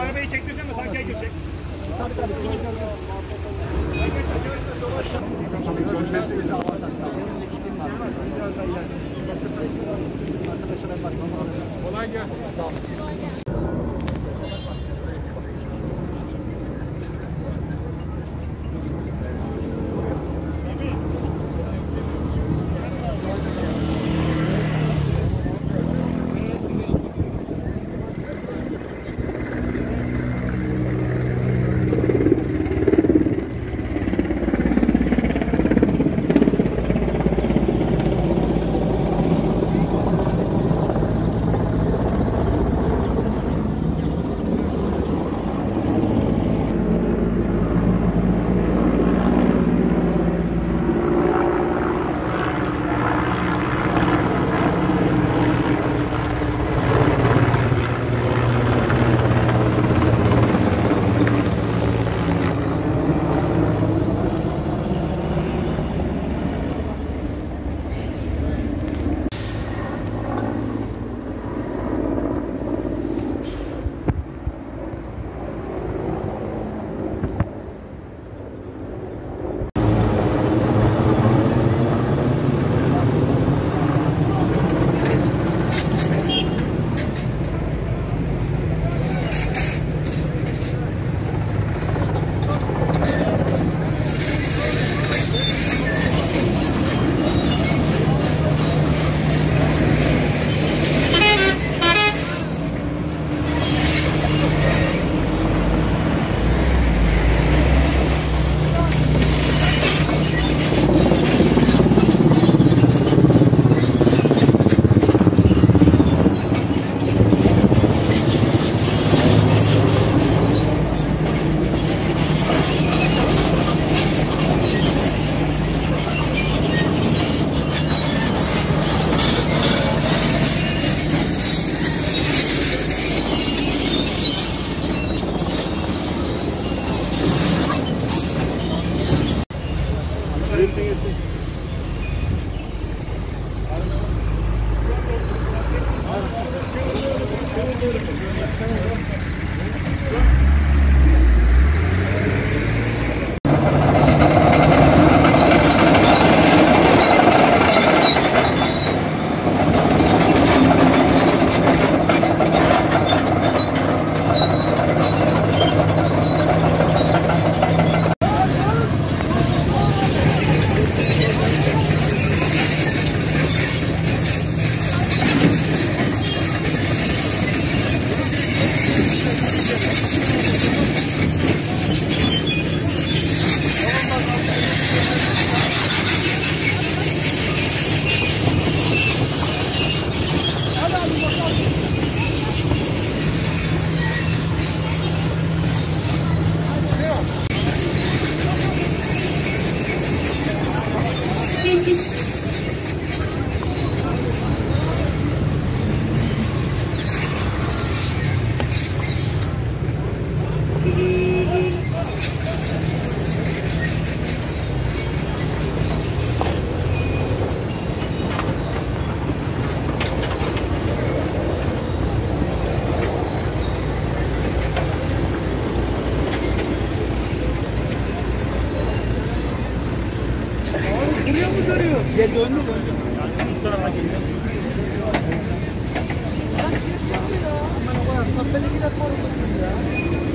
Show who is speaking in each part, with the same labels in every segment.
Speaker 1: Arabayı çektirdin mi? Sanki girecek. Tabii tabii. Görmesi bizi Allah'tan sağ olun. Kolay gelsin. Sağ olun. Thank you. Güneşi görüyor. Ya döndü mü? Ben şey o kadar sabbeli gider korkusun ya.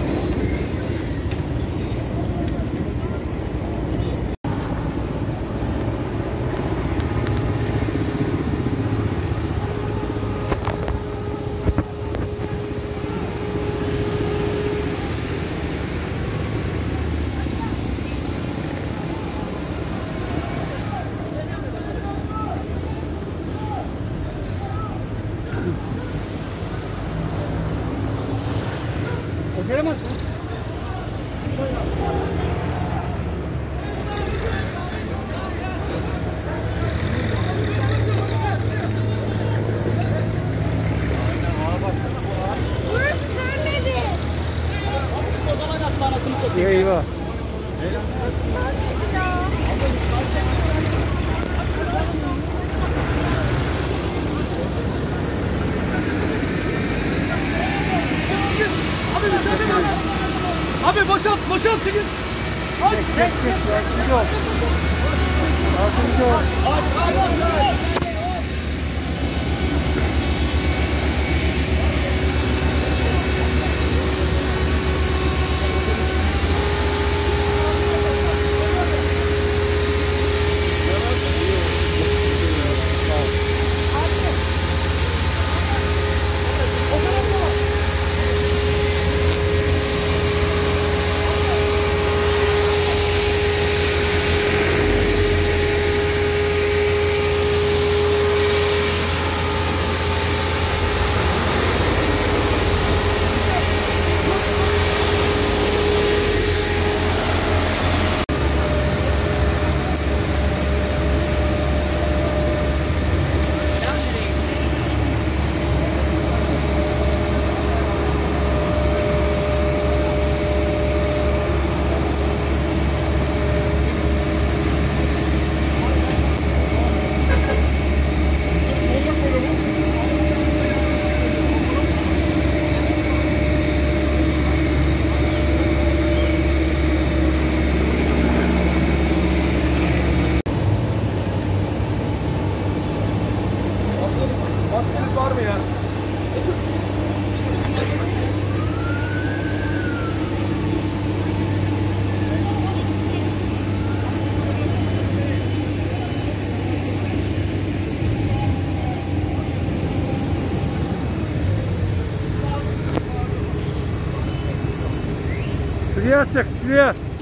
Speaker 1: 이거 이거 Abi boşalt boşalt çekin. Çek çek çek yardımcı ol. Yardımcı ol. Abi abi abi. Essa é que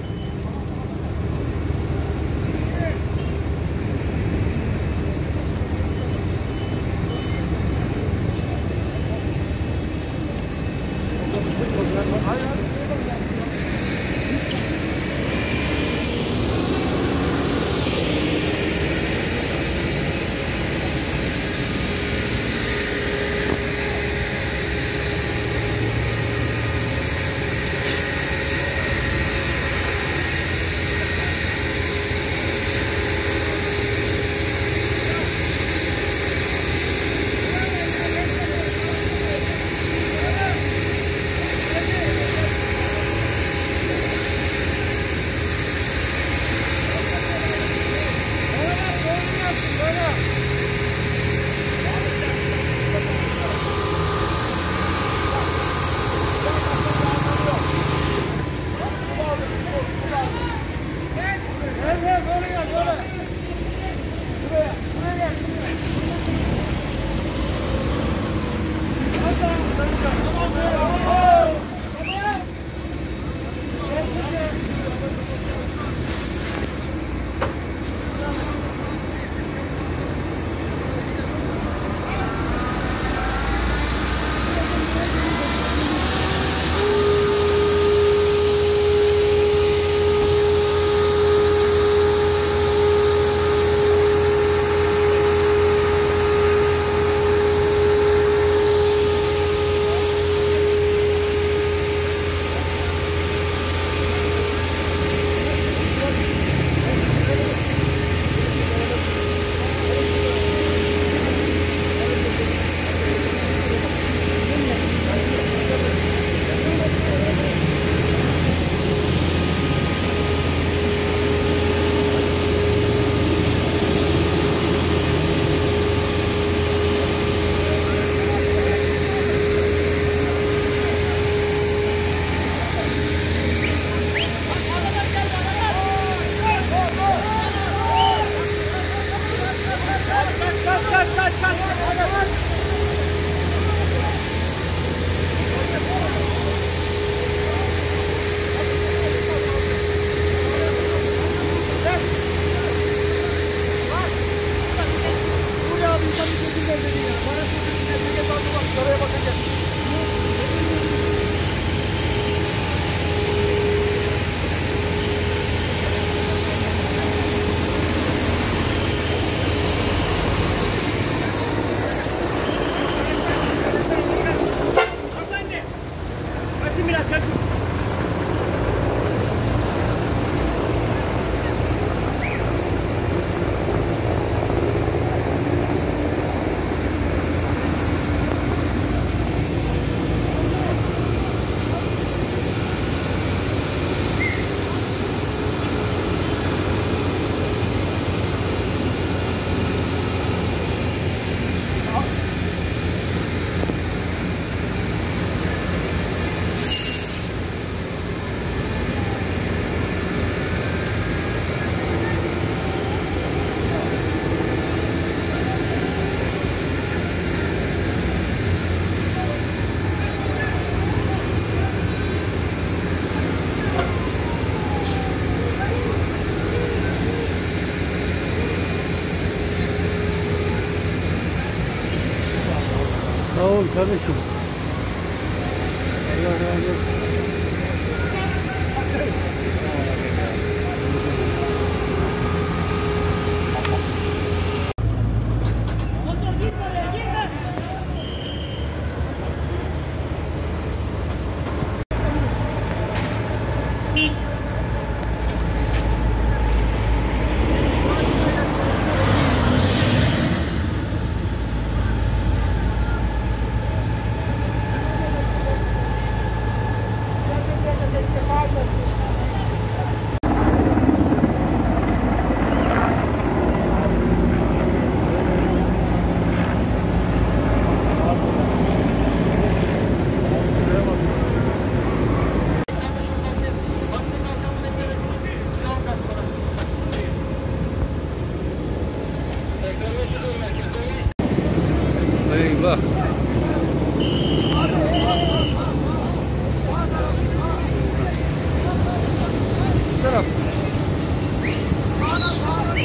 Speaker 1: Kardeşim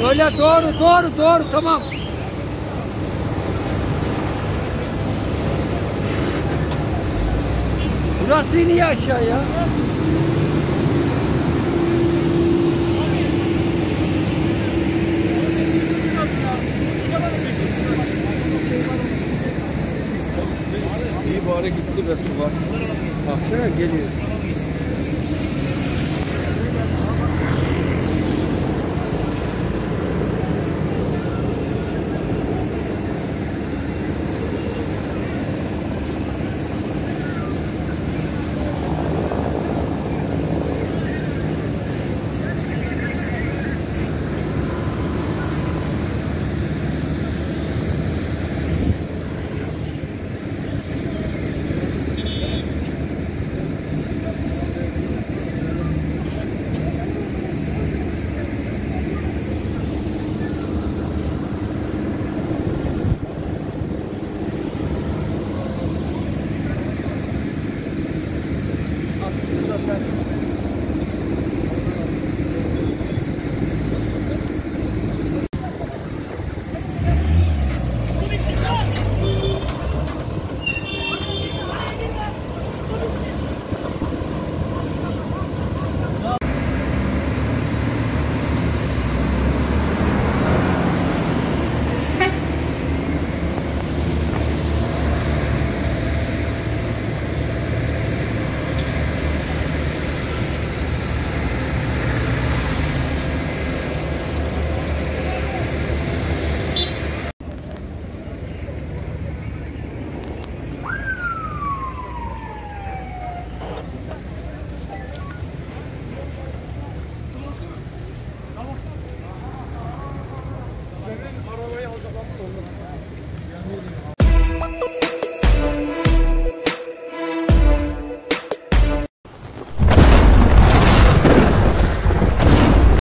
Speaker 1: Öyle doğru doğru doğru tamam. Burası niye aşağıya? İyi bari gitti be su var. Baksana geliyor.